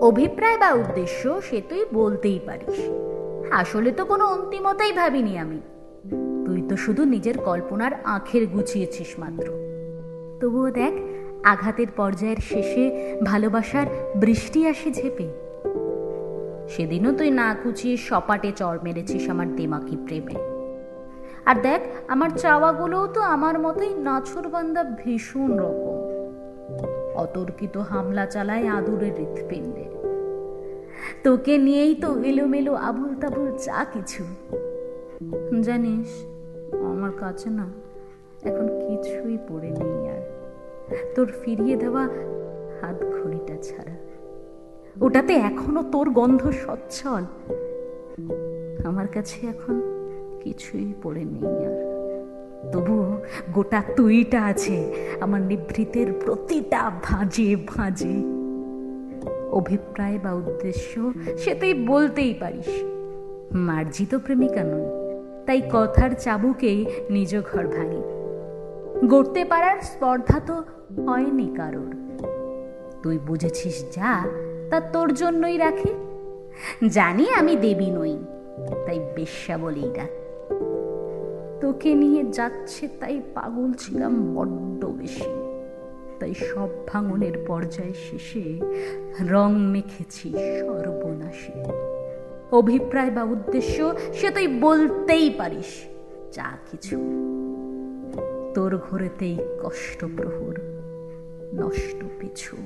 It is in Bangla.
অভিপ্রায় বা উদ্দেশ্য সে তুই বলতেই পারিস। আসলে তো কোনো অন্তিমতাই ভাবিনি আমি। তুই তো শুধু নিজের কল্পনার আঁখের গুছিয়েছিস মাত্র। তবুও দেখ, আঘাতের পর্যায়ের শেষে ভালোবাসার বৃষ্টি আসে ঝেপে। সেদিনও তুই না কুচিয়ে সপাটে চর মেরেছিস আমার দেমাকি প্রেমে। আর দেখ, আমার চাওয়াগুলোও তো আমার মতোই নাছরবান্দা ভীষণ রকম। অতর্কিত হামলা চালায় আদুরের হৃৎপিণ্ডে। তোকে নিয়েই তো এলোমেলো আবুল তাবুল যা কিছু। জানিস, আমার কাছে না এখন কিছুই পড়ে নেই আর। তোর ফিরিয়ে দেওয়া হাত ঘড়িটা ছাড়া। ওটাতে এখনও তোর গন্ধ সচ্ছল। আমার কাছে এখন কিছুই পড়ে নেই আর। তবুও গোটা তুইটা আছে, আমার নিভৃতের প্রতিটা ভাঁজে ভাঁজে। অভিপ্রায় বা উদ্দেশ্য সে তুই বলতেই পারিস। মার্জিত প্রেমিকা নয়, তাই কথার চাবুকেই নিজ ঘর ভাঙি। গড়তে পারার স্পর্ধা তো হয়নি কারোর। তুই বুঝেছিস যা, তা তোর জন্যই রাখি। জানি আমি দেবী নই, তাই বেশ্যা বলেই ডাক। তোকে নিয়ে যাচ্ছে তাই পাগল ছিলাম বড্ড বেশি। তাই সব ভাঙনের পর্যায় শেষে রং মেখেছি সর্বনাশে। অভিপ্রায় বা উদ্দেশ্য, সে তুই বলতেই পারিস, যা কিছু। তোর ঘরেতেই কষ্ট প্রহর, নষ্ট পিছু।